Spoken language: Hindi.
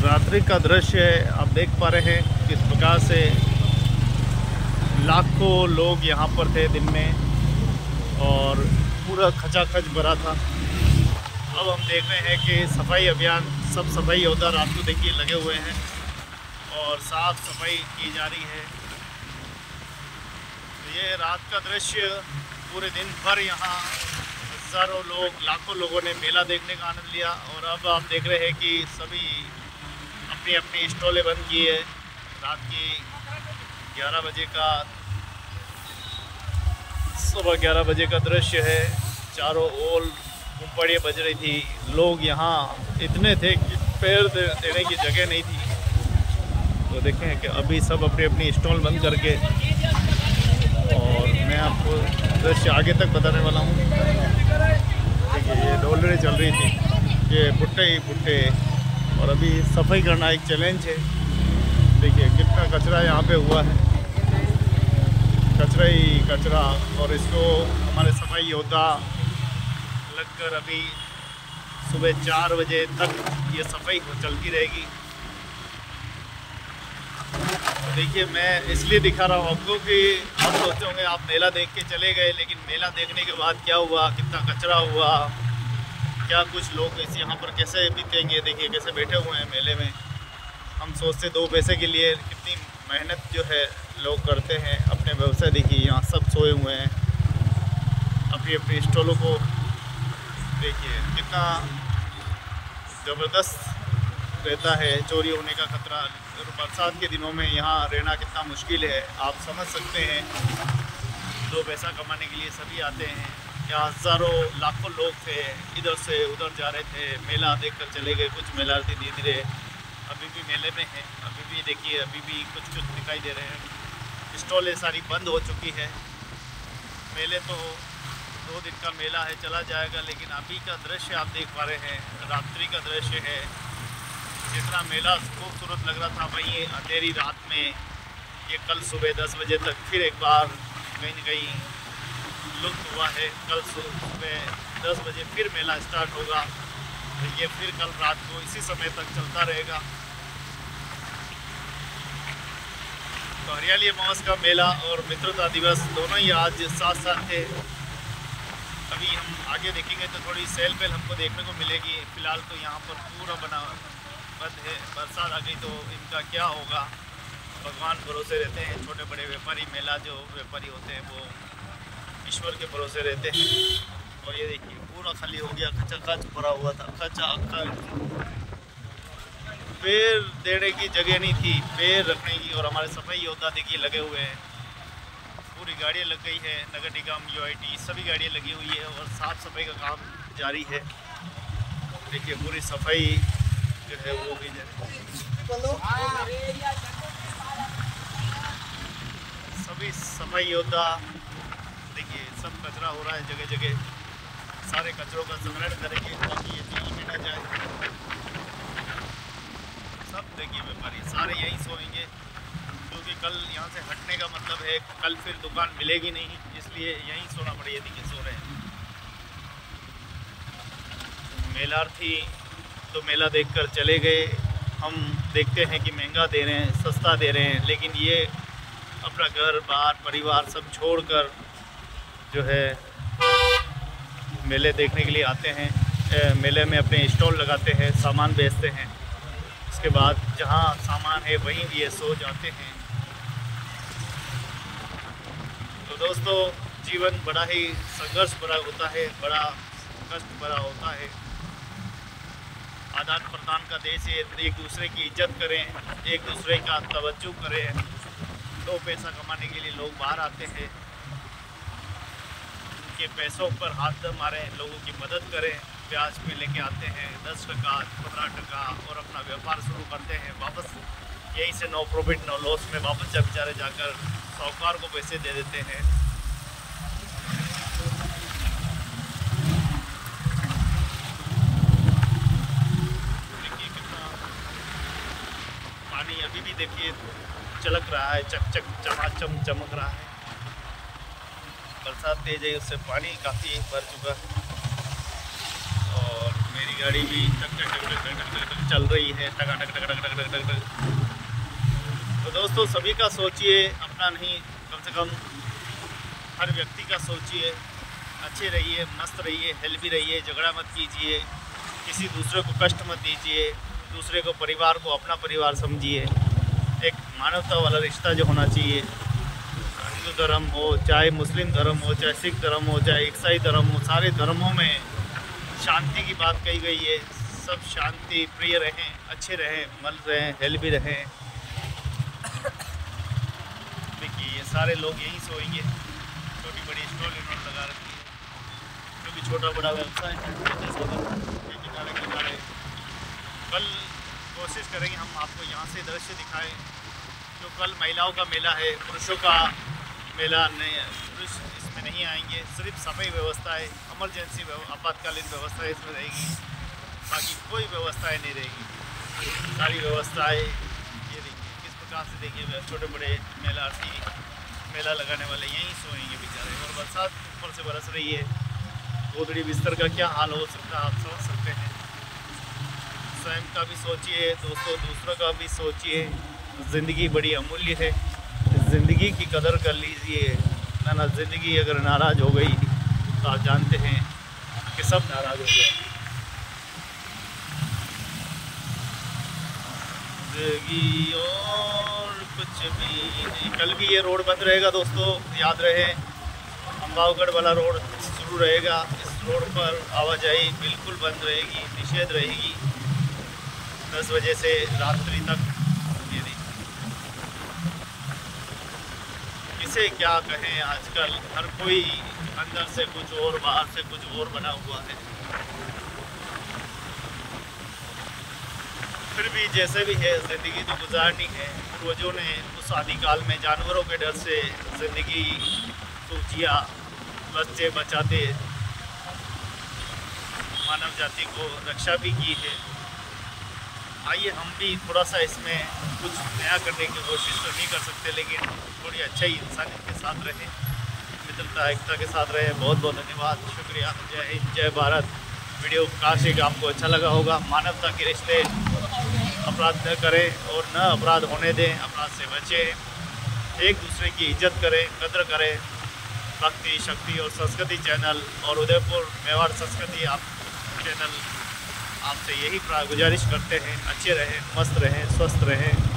रात्रि का दृश्य है। आप देख पा रहे हैं किस प्रकार से लाखों लोग यहाँ पर थे दिन में और पूरा खचाखच भरा था। अब हम देख रहे हैं कि सफ़ाई अभियान सब सफ़ाई योद्धा रात को देखिए लगे हुए हैं और साफ़ सफ़ाई की जा रही है। तो ये रात का दृश्य, पूरे दिन भर यहाँ हज़ारों लोग, लाखों लोगों ने मेला देखने का आनंद लिया और अब आप देख रहे हैं कि सभी अपनी अपनी स्टॉलें बंद की है। रात की 11 बजे का सुबह 11 बजे का दृश्य है। चारों ओर मुपड़ियाँ बज रही थी। लोग यहाँ इतने थे कि पैर देने की जगह नहीं थी। तो देखें कि अभी सब अपनी अपनी स्टॉल बंद करके और मैं आपको दृश्य आगे तक बताने वाला हूँ। देखिए, ये डोलरे चल रही थी। ये भुट्टे ही भुट्टे और अभी सफ़ाई करना एक चैलेंज है। देखिए, कितना कचरा यहाँ पे हुआ है। कचरा ही कचरा और इसको हमारे सफ़ाई योद्धा लगकर अभी सुबह चार बजे तक ये सफ़ाई चलती रहेगी। देखिए, मैं इसलिए दिखा रहा हूँ आपको कि आप सोचते होंगे आप मेला देख के चले गए, लेकिन मेला देखने के बाद क्या हुआ, कितना कचरा हुआ क्या कुछ लोग इस यहाँ पर कैसे बीतेंगे? देखिए, कैसे बैठे हुए हैं मेले में। हम सोचते दो पैसे के लिए कितनी मेहनत जो है लोग करते हैं। अपने व्यवसाय देखिए, यहाँ सब सोए हुए हैं। अपनी अपनी स्टॉलों को देखिए, कितना ज़बरदस्त रहता है चोरी होने का खतरा। और बरसात के दिनों में यहाँ रहना कितना मुश्किल है। आप समझ सकते हैं, दो पैसा कमाने के लिए सभी आते हैं। यहाँ हज़ारों, लाखों लोग थे, इधर से उधर जा रहे थे। मेला देख कर चले गए कुछ मेलार्थी धीरे धीरे अभी भी मेले में हैं। अभी भी देखिए, अभी भी कुछ कुछ दिखाई दे रहे हैं। स्टॉलें सारी बंद हो चुकी है। मेले तो दो दिन का मेला है, चला जाएगा, लेकिन अभी का दृश्य आप देख पा रहे हैं। रात्रि का दृश्य है। जितना मेला खूबसूरत लग रहा था, वहीं अंधेरी रात में, ये कल सुबह दस बजे तक फिर एक बार कहीं न कहीं लुप्त हुआ है। कल सुबह दस बजे फिर मेला स्टार्ट होगा। तो ये फिर कल रात को इसी समय तक चलता रहेगा। तो हरियाली अमावस का मेला और मित्रता दिवस दोनों ही आज साथ साथ थे अभी हम आगे देखेंगे तो थोड़ी सेल पेल हमको देखने को मिलेगी। फ़िलहाल तो यहाँ पर पूरा बना बंद है। बरसात आ गई तो इनका क्या होगा? भगवान भरोसे रहते हैं। छोटे बड़े व्यापारी, मेला जो व्यापारी होते हैं वो ईश्वर के भरोसे रहते हैं। और ये देखिए, पूरा खाली हो गया खचा खच भरा हुआ था खचा खच पैर देने की जगह नहीं थी पैर रखने की, और हमारे सफ़ाई योद्धा देखिए लगे हुए हैं। पूरी गाड़ियाँ लग गई है, नगर निगम यू सभी गाड़ियाँ लगी हुई है, और साफ़ सफ़ाई का काम जारी है। देखिए, पूरी सफ़ाई जो है वो भी सभी सफ़ाई योद्धा देखिए, सब कचरा हो रहा है जगह जगह सारे कचरों का संग्रहण करेंगे ताकि ये जल में न जाए। सब देखिए व्यापारी, सारे यहीं सोएँगे। क्योंकि कल यहाँ से हटने का मतलब है, कल फिर दुकान मिलेगी नहीं, इसलिए यहीं सोना पड़ेगा देखिए सो रहे हैं। मेलार्थी तो मेला देखकर चले गए। हम देखते हैं कि महँगा दे रहे हैं, सस्ता दे रहे हैं, लेकिन ये अपना घर, बार, परिवार सब छोड़कर जो है, मेले देखने के लिए आते हैं। मेले में अपने स्टॉल लगाते हैं, सामान बेचते हैं। उसके बाद जहाँ सामान है, वहीं ये सो जाते हैं। तो दोस्तों, जीवन बड़ा ही संघर्ष भरा होता है, बड़ा कष्ट भरा होता है। आदान प्रदान का देश है, एक दूसरे की इज़्ज़त करें, एक दूसरे का तवज्जो करें। दो पैसा कमाने के लिए लोग बाहर आते हैं। उनके पैसों पर हाथ मारें, लोगों की मदद करें, ब्याज पे लेके आते हैं, दस टका, पंद्रह टका और अपना व्यापार शुरू करते हैं वापस। यहीं से नो प्रॉफिट नो लॉस में वापस जब बेचारे जाकर साहूकार को पैसे दे देते हैं। पानी अभी भी देखिए चलक रहा है, चक चक चमाचम चमक रहा है। बरसात तेज है उससे पानी काफ़ी भर चुका है और मेरी गाड़ी भी टक चल रही है टका टक तो दोस्तों सभी का सोचिए अपना नहीं कम से कम हर व्यक्ति का सोचिए अच्छे रहिए मस्त रहिए हेल्दी रहिए झगड़ा मत कीजिए किसी दूसरे को कष्ट मत दीजिए दूसरे को परिवार को अपना परिवार समझिए एक मानवता वाला रिश्ता जो होना चाहिए हिंदू धर्म हो, चाहे मुस्लिम धर्म हो, चाहे सिख धर्म हो, चाहे ईसाई धर्म हो, सारे धर्मों में शांति की बात कही गई है। सब शांति, प्रिय रहें, अच्छे रहें, मल रहें हेल्दी रहें। देखिए, ये सारे लोग यहीं से सोएँगे छोटी बड़ी स्टॉल इन्होंने लगा रखी है। क्योंकि छोटा बड़ा व्यवसाय है कल कोशिश करेंगे हम आपको यहाँ से दृश्य दिखाएँ। जो कल महिलाओं का मेला है, पुरुषों का मेला नहीं है। पुरुष इसमें नहीं आएँगे। सिर्फ़ सफ़ाई व्यवस्था है इमरजेंसी आपातकालीन व्यवस्था इसमें रहेगी। बाकी कोई व्यवस्थाएँ नहीं रहेगी। सारी व्यवस्थाएँ ये देखिए, किस प्रकार से देखिए छोटे बड़े मेला मेला लगाने वाले यहीं सोएँगे बेचारे। और बरसात ऊपर से बरस रही है। गोदड़ी बिस्तर का क्या हाल हो सकता है, आप समझ सकते हैं। स्वयं का भी सोचिए, दोस्तों दूसरों का भी सोचिए। ज़िंदगी बड़ी अमूल्य है। ज़िंदगी की कदर कर लीजिए। ना ज़िंदगी अगर नाराज़ हो गई तो आप जानते हैं कि सब नाराज़ हो गए। ज़िंदगी और कुछ भी नहीं। कल भी ये रोड बंद रहेगा दोस्तों, याद रहे। अम्बावगढ़ वाला रोड शुरू रहेगा। इस रोड पर आवाजाही बिल्कुल बंद रहेगी, निषेध रहेगी। दस बजे से रात्रि तक किसे क्या कहें? आजकल हर कोई अंदर से कुछ और, बाहर से कुछ और बना हुआ है। फिर भी जैसे भी है, ज़िंदगी तो गुजारनी है। पूर्वजों ने उस आदिकाल में जानवरों के डर से ज़िंदगी को जिया बच्चे बचाते मानव जाति को रक्षा भी की है। आइए, हम भी थोड़ा सा इसमें कुछ नया करने की कोशिश तो नहीं कर सकते, लेकिन थोड़ी अच्छा ही इंसान के साथ रहे, मित्रता, एकता के साथ रहे। बहुत बहुत धन्यवाद, शुक्रिया। जय हिंद, जय भारत। वीडियो काश एक आपको अच्छा लगा होगा। मानवता के रिश्ते अपराध न करें और न अपराध होने दें, अपराध से बचें, एक दूसरे की इज़्ज़त करें, कदर करें। भक्ति शक्ति और संस्कृति चैनल और उदयपुर मेवाड़ संस्कृति आप चैनल आपसे यही गुजारिश करते हैं अच्छे रहें मस्त रहें स्वस्थ रहें।